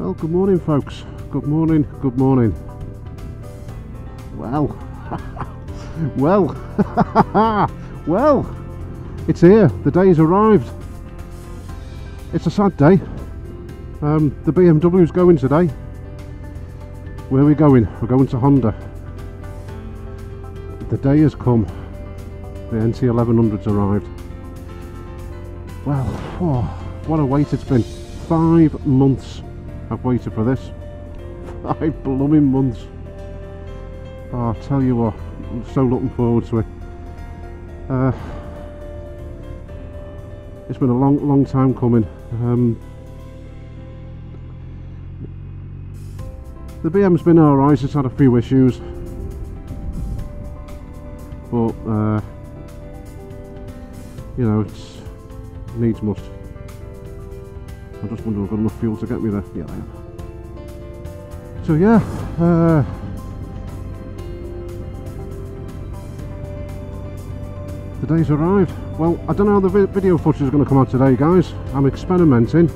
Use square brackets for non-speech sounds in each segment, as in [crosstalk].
Well, good morning, folks. Good morning, good morning. Well, [laughs] well, [laughs] well, it's here. The day's arrived. It's a sad day. Um, the BMW's going today. Where are we going? We're going to Honda. The day has come. The NT1100's arrived. Well, oh, what a wait it's been. Five months I've waited for this. [laughs] Five blooming months. Oh, I'll tell you what, I'm so looking forward to it. Uh, it's been a long, long time coming. Um, the BM's been alright, it's had a few issues. But, uh, you know, it needs must. I just wonder if I've got enough fuel to get me there. Yeah, I have. So yeah, uh, the day's arrived. Well, I don't know how the vi video footage is going to come out today, guys. I'm experimenting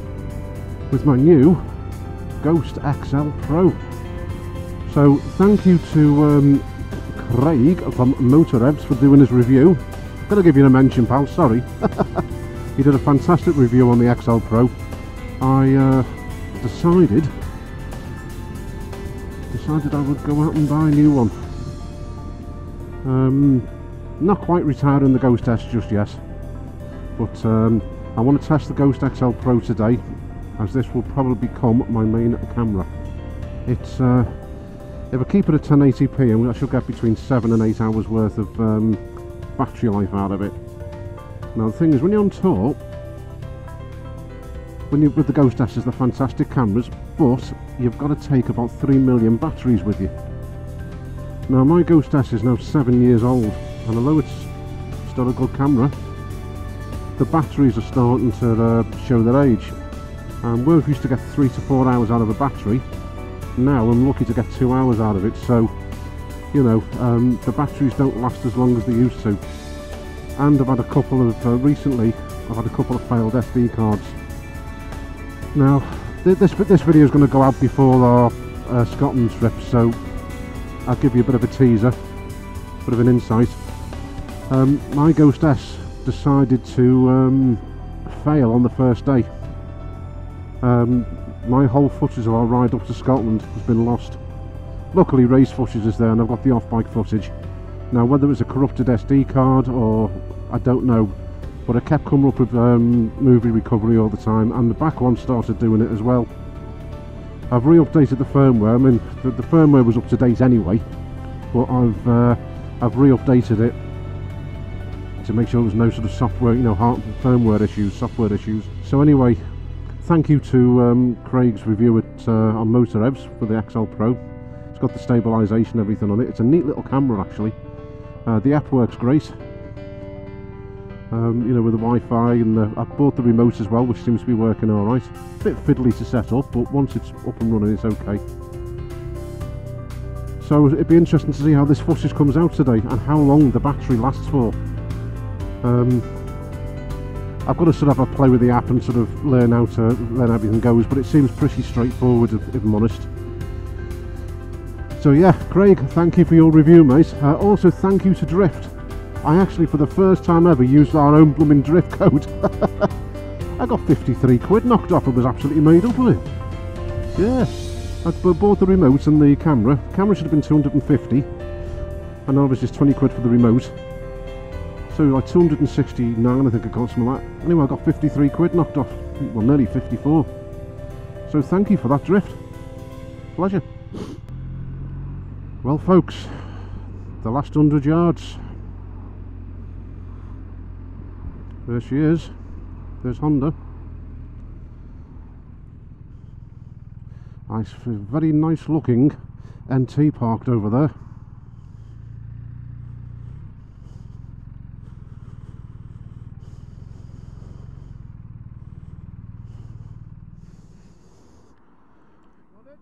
with my new Ghost XL Pro. So thank you to um, Craig from Motorevs for doing his review. Gotta give you a mention, pal. Sorry. [laughs] he did a fantastic review on the XL Pro. I uh, decided decided I would go out and buy a new one. Um, not quite retiring the Ghost S just yet, but um, I want to test the Ghost XL Pro today, as this will probably become my main camera. It's uh, if I keep it at 1080p, I should get between seven and eight hours worth of um, battery life out of it. Now the thing is, when you're on tour, when you with the Ghost S's, they're fantastic cameras, but you've got to take about 3 million batteries with you. Now my Ghost S is now 7 years old, and although it's still a good camera, the batteries are starting to uh, show their age. And where we used to get 3 to 4 hours out of a battery, now I'm lucky to get 2 hours out of it, so you know, um, the batteries don't last as long as they used to. And I've had a couple of, uh, recently, I've had a couple of failed SD cards. Now, this, this video is going to go out before our uh, Scotland trip, so I'll give you a bit of a teaser, a bit of an insight. Um, my Ghost S decided to um, fail on the first day. Um, my whole footage of our ride up to Scotland has been lost. Luckily Ray's footage is there and I've got the off-bike footage. Now whether it's a corrupted SD card or I don't know, but I kept coming up with um, movie recovery all the time and the back one started doing it as well. I've re-updated the firmware, I mean the, the, firmware was up to date anyway, but I've uh, I've re-updated it to make sure there's no sort of software, you know, hard firmware issues, software issues. So anyway, thank you to um, Craig's review at, uh, on Motorevs for the XL Pro. It's got the stabilisation, everything on it. It's a neat little camera actually. Uh, the app works great. Um, you know, with the Wi-Fi and the, I've bought the remote as well, which seems to be working all right. A bit fiddly to set up, but once it's up and running, it's okay. So it'd be interesting to see how this footage comes out today and how long the battery lasts for. Um, I've got to sort of have a play with the app and sort of learn how to learn how everything goes, but it seems pretty straightforward if, if I'm honest. So yeah, Craig, thank you for your review, mate. Uh, also, thank you to Drift. I actually, for the first time ever, used our own blooming drift code. [laughs] I got 53 quid knocked off. It was absolutely made up, wasn't it? Yeah. I bought the remote and the camera. The camera should have been 250. And obviously it's 20 quid for the remote. So like 269 I think it something like that. Anyway, I got 53 quid knocked off. Well, nearly 54. So thank you for that drift. Pleasure. Well folks, the last 100 yards. There she is. There's Honda. Nice, very nice looking NT parked over there.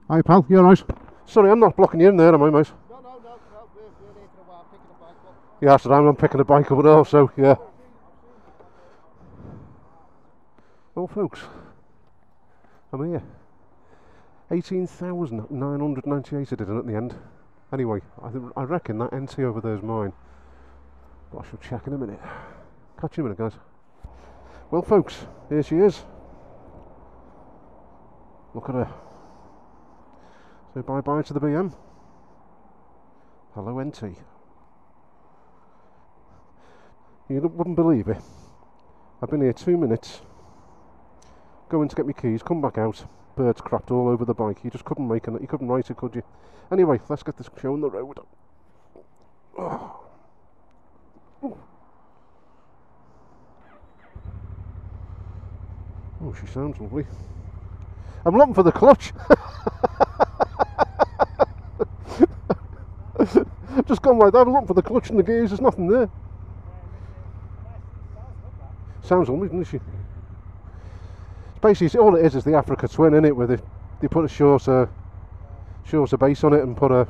Hi pal, you alright? Sorry, I'm not blocking you in there, am I, mate? No, no, no, no, we're, we're here for a while, picking the bike up. Yeah, so I'm, I'm picking a bike up now, so yeah. Well, folks, I'm here. 18,998 I did it at the end. Anyway, I, I reckon that NT over there is mine. But I shall check in a minute. Catch you in a minute, guys. Well, folks, here she is. Look at her. So bye bye to the BM. Hello, NT. You wouldn't believe it. I've been here two minutes, going to get my keys, come back out, birds crapped all over the bike. You just couldn't make it, you couldn't write it, could you? Anyway, let's get this show on the road. Oh. oh, she sounds lovely. I'm looking for the clutch. [laughs] just gone like that, I'm looking for the clutch and the gears, there's nothing there. Sounds lovely, doesn't she? Basically, all it is is the Africa Twin, in it, where they, they put a shorter, shorter base on it and put a.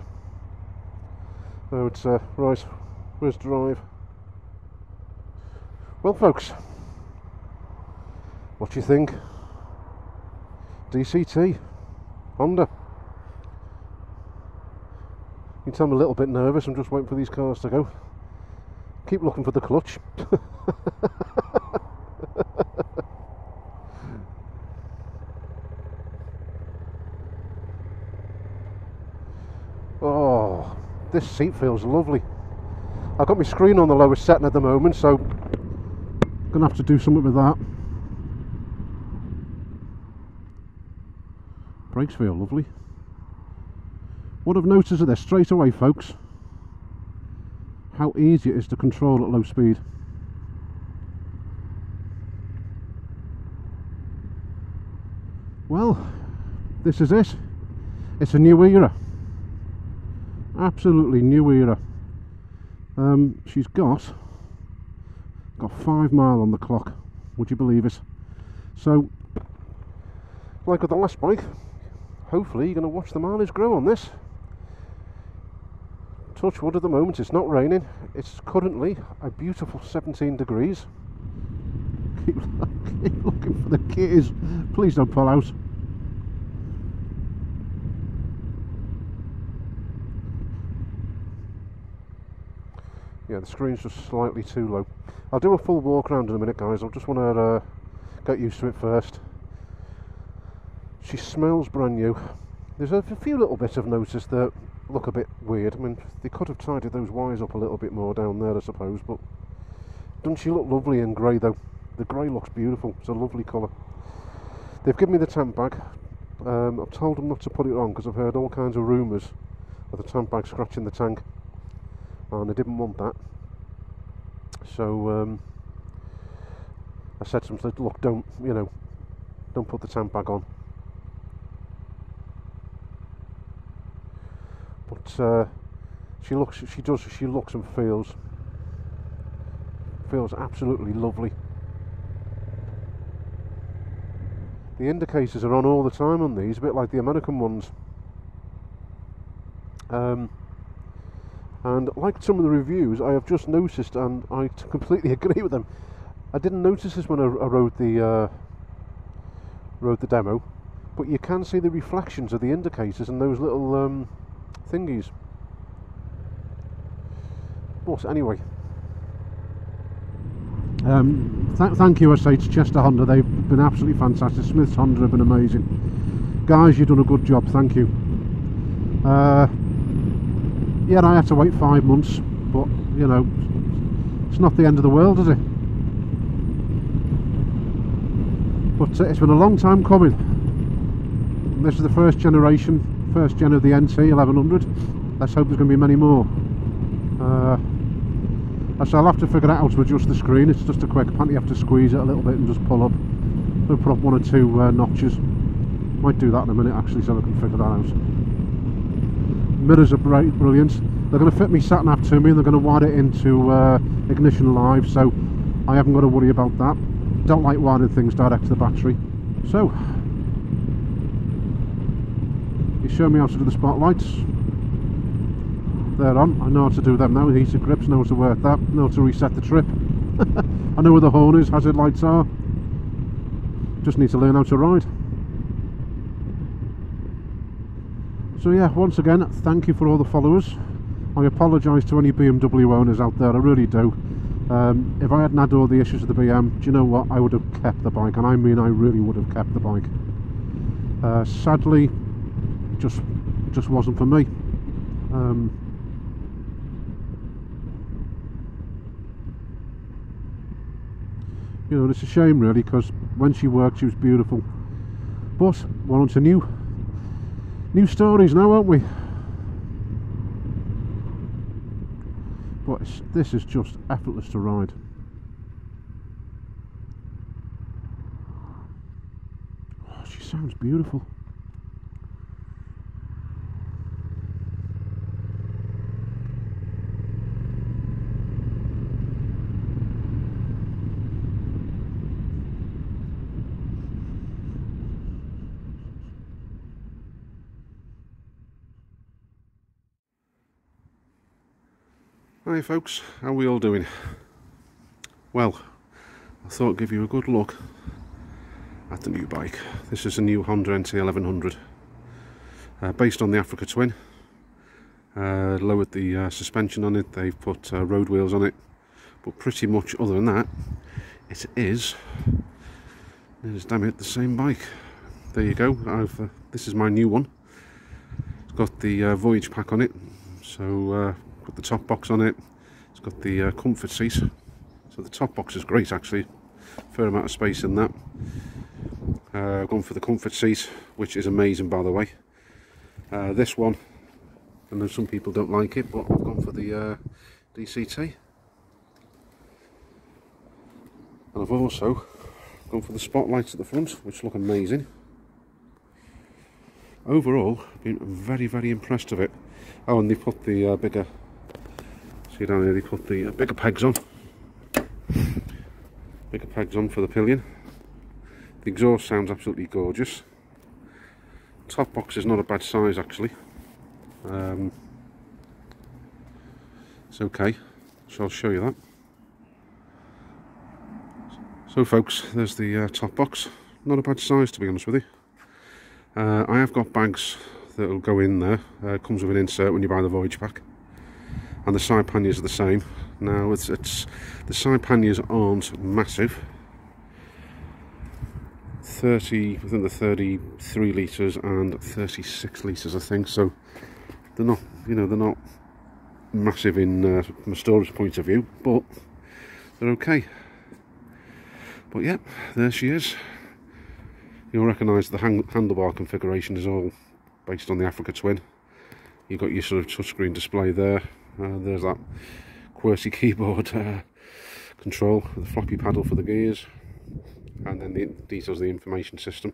Oh, it's uh, right. Where's drive? Well, folks, what do you think? DCT, Honda. You can tell I'm a little bit nervous. I'm just waiting for these cars to go. Keep looking for the clutch. [laughs] oh, this seat feels lovely. I've got my screen on the lowest setting at the moment, so I'm gonna have to do something with that. Brakes feel lovely. What I've noticed of this straight away, folks, how easy it is to control at low speed. Well, this is it. It's a new era. Absolutely new era. Um, she's got got five mile on the clock. Would you believe it? So, like with the last bike, hopefully you're going to watch the mileage grow on this. Touch wood at the moment, it's not raining. It's currently a beautiful 17 degrees. [laughs] Keep, looking for the keys. Please don't pull out. Yeah, the screen's just slightly too low. I'll do a full walk around in a minute, guys. I just want to uh, get used to it first. She smells brand new. There's a few little bits I've noticed that look a bit weird. I mean, they could have tidied those wires up a little bit more down there, I suppose, but doesn't she look lovely in grey, though? The grey looks beautiful. It's a lovely colour. They've given me the tank bag. Um, I've told them not to put it on because I've heard all kinds of rumours of the tank bag scratching the tank, and I didn't want that. So um, I said to them, "Look, don't you know, don't put the tank bag on." But uh, she looks, she does, she looks and feels, feels absolutely lovely. The indicators are on all the time on these, a bit like the American ones. Um, and like some of the reviews, I have just noticed, and I completely [laughs] agree with them. I didn't notice this when I, I the uh, the demo, but you can see the reflections of the indicators and those little um, thingies. But anyway, um, th- thank you, I say, to Chester Honda. They've been absolutely fantastic. Smith's Honda have been amazing. Guys, you've done a good job. Thank you. Uh, yeah, I have to wait five months, but you know, it's not the end of the world, is it? But uh, it's been a long time coming. This is the first generation, first gen of the NT 1100. Let's hope there's going to be many more. Uh, so I'll have to figure out how to adjust the screen. It's just a quick pan. You have to squeeze it a little bit and just pull up. We'll put up one or two uh, notches. Might do that in a minute actually, so I can figure that out. Mirrors are bright, brilliant. They're going to fit me sat nav to me and they're going to wire it into uh, Ignition Live, so I haven't got to worry about that. Don't like wiring things direct to the battery. So, you show me how to do the spotlights. They're on. I know how to do them now. Heated grips, know how to work that. Know to reset the trip. [laughs] I know where the horn is, hazard lights are. Just need to learn how to ride. So yeah, once again, thank you for all the followers. I apologise to any BMW owners out there, I really do. Um, if I hadn't had all the issues with the BM, do you know what? I would have kept the bike, and I mean I really would have kept the bike. Uh, sadly, just just wasn't for me. Um, you know, it's a shame really because when she worked, she was beautiful. But we're on to new new stories now, aren't we? But this is just effortless to ride. Oh, she sounds beautiful. Hi folks, how are we all doing? Well, I thought I'd give you a good look at the new bike. This is a new Honda NT1100 uh, based on the Africa Twin. Uh, lowered the uh, suspension on it, they've put uh, road wheels on it, but pretty much other than that, it is, it is damn it, the same bike. There you go, I've, uh, this is my new one. It's got the uh, Voyage pack on it, so got the top box on it. It's got the uh, comfort seat. So the top box is great actually. Fair amount of space in that. Uh, I've gone for the comfort seat which is amazing by the way. Uh, this one I know some people don't like it but I've gone for the uh, DCT and I've also gone for the spotlights at the front which look amazing. Overall been very very impressed with it. Oh and they put the uh, bigger See down here they put the uh, bigger pegs on. Bigger pegs on for the pillion. The exhaust sounds absolutely gorgeous. Top box is not a bad size actually. Um, it's okay, so I'll show you that. So folks, there's the uh, top box. Not a bad size to be honest with you. Uh, I have got bags that will go in there. Uh, comes with an insert when you buy the Voyage pack and the side panniers are the same. Now it's, it's the side panniers aren't massive. 30 within the 33 litres and 36 litres I think. So they're not you know they're not massive in uh, from a storage point of view but they're okay. But yeah there she is. You'll recognise the handlebar configuration is all based on the Africa Twin. You've got your sort of touchscreen display there uh, there's that QWERTY keyboard uh, control, the floppy paddle for the gears, and then the details of the information system.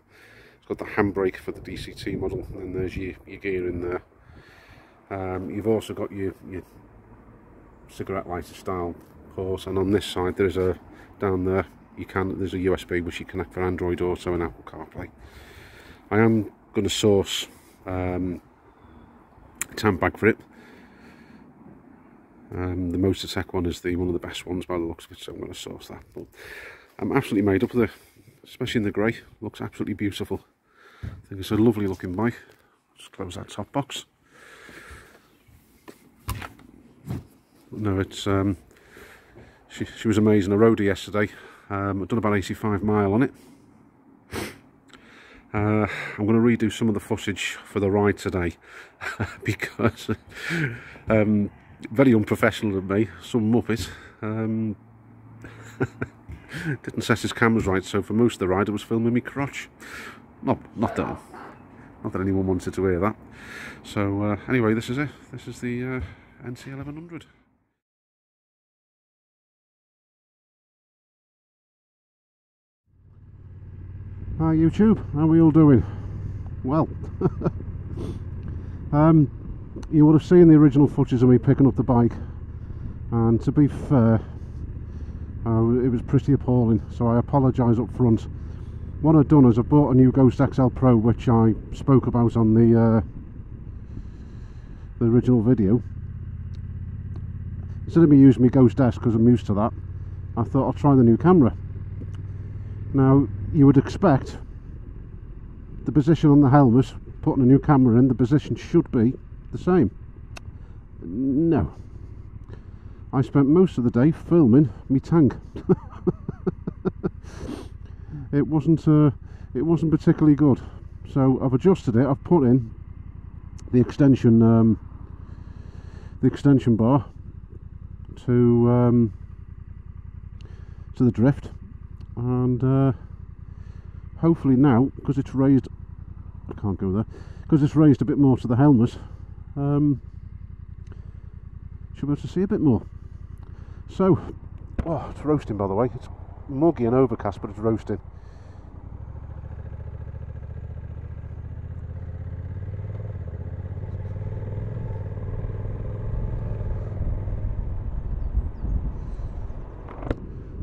It's got the handbrake for the DCT model, and then there's your, your gear in there. Um, you've also got your, your cigarette lighter style port, and on this side there's a down there you can there's a USB which you connect for Android Auto and Apple CarPlay. I am going to source um, a tank bag for it um, the Motortech one is the one of the best ones by the looks of it, so I'm going to source that. But I'm absolutely made up of it, especially in the grey. Looks absolutely beautiful. I think it's a lovely looking bike. Just close that top box. No, it's um, she she was amazing. I rode her yesterday. Um, I've done about 85 mile on it. Uh, I'm going to redo some of the footage for the ride today [laughs] because um, very unprofessional of me, some muppet. Um, [laughs] didn't set his cameras right, so for most of the ride I was filming me crotch. Not, not that, not that anyone wanted to hear that. So uh, anyway, this is it. This is the uh, NT1100. Hi YouTube, how are we all doing? Well, [laughs] um, you would have seen the original footage of me picking up the bike. And to be fair uh, it was pretty appalling. So I apologise up front. What I've done is I've bought a new Ghost XL Pro which I spoke about on the uh, the original video. Instead of me using my Ghost S because I'm used to that I thought I'll try the new camera. Now you would expect the position on the helmet putting a new camera in, the position should be the same. No. I spent most of the day filming me tank. [laughs] it wasn't uh, it wasn't particularly good. So I've adjusted it. I've put in the extension um, the extension bar to um, to the drift, and uh, hopefully now because it's raised. I can't go there because it's raised a bit more to the helmet. Um, should be able to see a bit more. So, oh, it's roasting by the way. It's muggy and overcast, but it's roasting.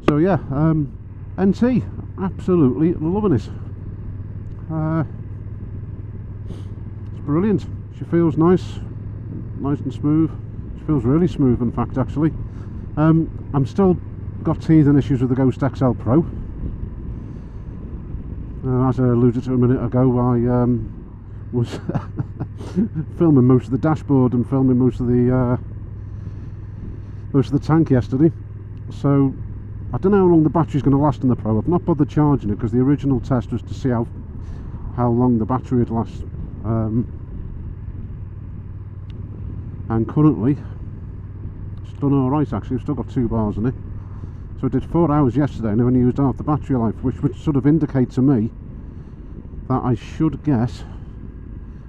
So yeah, um, NT, absolutely loving it. Uh, it's brilliant. She feels nice, nice and smooth. She feels really smooth, in fact, actually. Um, I'm still got teething issues with the Ghost XL Pro. Uh, as I alluded to a minute ago, I um, was [laughs] filming most of the dashboard and filming most of the uh, most of the tank yesterday. So I don't know how long the battery's going to last in the Pro. I've not bothered charging it because the original test was to see how how long the battery would last. Um, and currently, it's done alright actually. We've still got two bars in it. So I did four hours yesterday and only used half the battery life, which would sort of indicate to me that I should get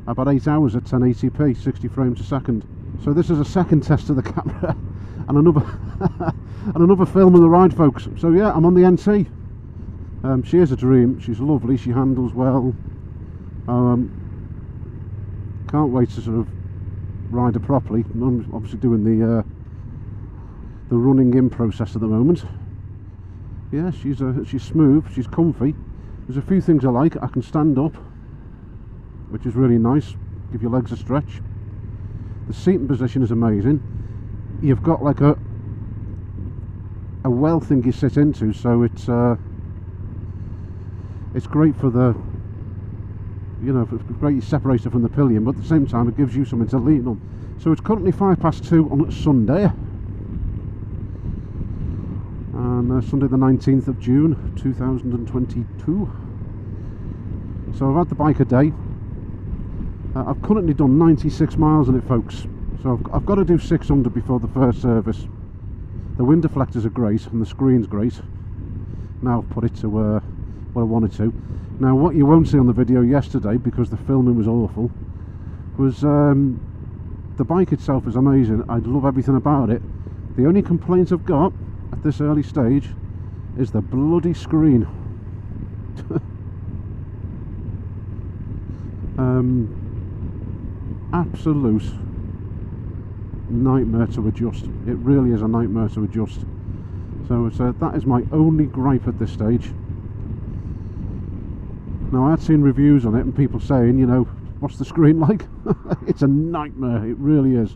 about eight hours at 1080p, 60 frames a second. So this is a second [laughs] test of the camera [laughs] and another [laughs] and another film of the ride, folks. So yeah, I'm on the NT. Um, she is a dream. She's lovely. She handles well. Um, can't wait to sort of ride her properly. I'm obviously doing the uh, the running in process at the moment. Yeah, she's a, she's smooth. She's comfy. There's a few things I like. I can stand up, which is really nice. Give your legs a stretch. The seating position is amazing. You've got like a a well thing you sit into, so it's uh, it's great for the you know, great it from the pillion, but at the same time it gives you something to lean on. So it's currently five past two on Sunday, and uh, Sunday the 19th of June 2022. So I've had the bike a day. Uh, I've currently done 96 miles on it, folks. So I've, I've got to do 600 before the first service. The wind deflectors are great and the screen's great. Now I've put it to uh, I wanted to. Now what you won't see on the video yesterday, because the filming was awful, was um, the bike itself is amazing. I love everything about it. The only complaint I've got at this early stage is the bloody screen. [laughs] um, absolute nightmare to adjust. It really is a nightmare to adjust. So uh, that is my only gripe at this stage. Now I had seen reviews on it and people saying, you know, what's the screen [laughs] like? it's a nightmare, it really is.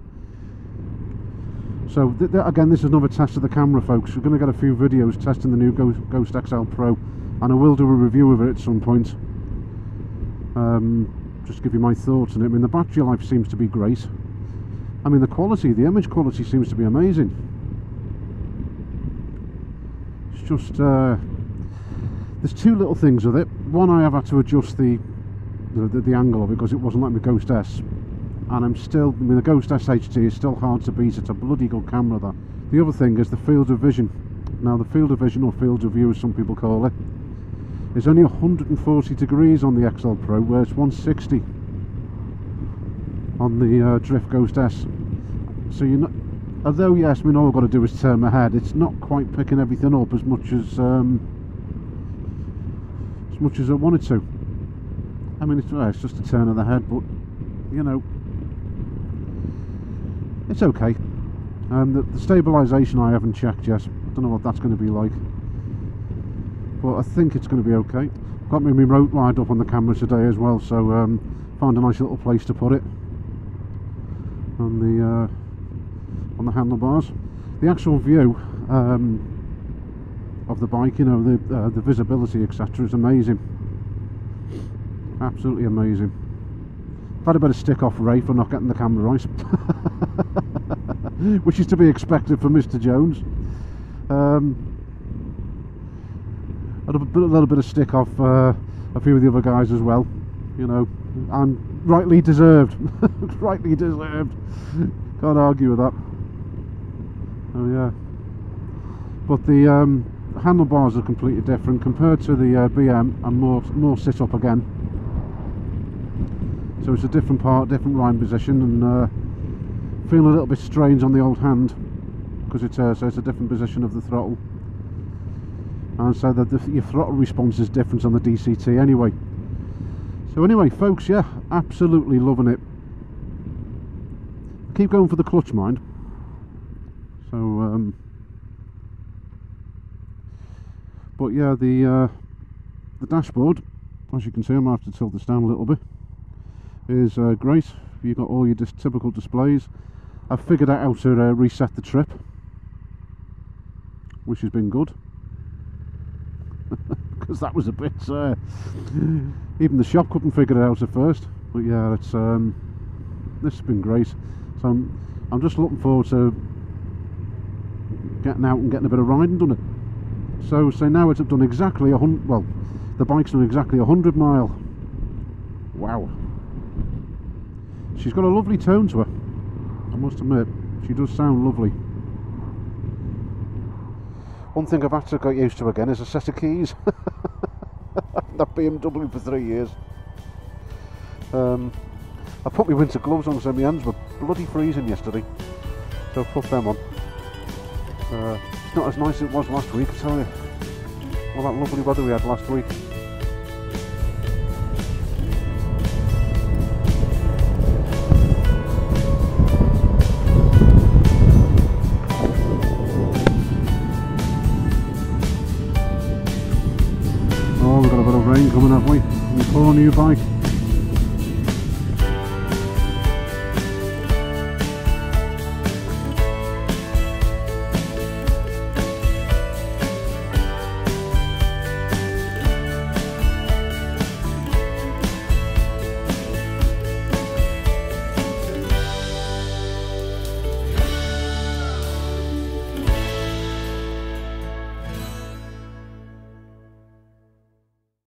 So th th again, this is another test of the camera, folks. We're going to get a few videos testing the new Ghost, Ghost XL Pro, and I will do a review of it at some point. Um, just give you my thoughts on it. I mean, the battery life seems to be great. I mean the quality, the image quality seems to be amazing. It's just, uh, there's two little things with it. One, I have had to adjust the the, the, the angle of it because it wasn't like the Ghost S. And I'm still, I mean the Ghost S HD is still hard to beat, it's a bloody good camera that. The other thing is the field of vision. Now the field of vision, or field of view as some people call it, is only 140 degrees on the XL Pro, where it's 160 on the uh, Drift Ghost S. So you're not, although yes, I mean all I've got to do is turn my head. It's not quite picking everything up as much as um, as much as I wanted to. I mean, it's, well, it's just a turn of the head, but you know, it's okay. Um, the, the stabilisation I haven't checked yet. I don't know what that's going to be like, but I think it's going to be okay. Got me remote ride up on the camera today as well, so um, found a nice little place to put it on the uh, on the handlebars. The actual view um, of the bike, you know, the uh, the visibility, etc., is amazing. Absolutely amazing. I've had a bit of stick off Ray for not getting the camera right, [laughs] which is to be expected from Mr. Jones. Um, had a, bit, a little bit of stick off uh, a few of the other guys as well, you know, and rightly deserved. [laughs] rightly deserved. Can't argue with that. Oh yeah. But the um, handlebars are completely different compared to the uh, BM and more more sit up again. So it's a different part, different riding position, and uh, feeling a little bit strange on the old hand because it's a, so it's a different position of the throttle, and so that the, your throttle response is different on the DCT anyway. So anyway, folks, yeah, absolutely loving it. Keep going for the clutch, mind. So, um, but yeah, the uh, the dashboard, as you can see, I'm gonna have to tilt this down a little bit is uh, great. You've got all your dis typical displays. I've figured out how to uh, reset the trip, which has been good. [laughs] Because that was a bit. Uh, even the shop couldn't figure it out at first. But yeah, it's um, this has been great. So I'm, I'm just looking forward to getting out and getting a bit of riding done it. So so now it's done exactly a hundred. Well, the bike's done exactly a hundred mile. Wow. She's got a lovely tone to her, I must admit. She does sound lovely. One thing I've had to get used to again is a set of keys. [laughs] that BMW for three years. Um, I put my winter gloves on so my hands were bloody freezing yesterday. So I put them on. Uh, it's not as nice as it was last week, I tell you. All that lovely weather we had last week. Oh, we've got a bit of rain coming, have we? On poor new bike.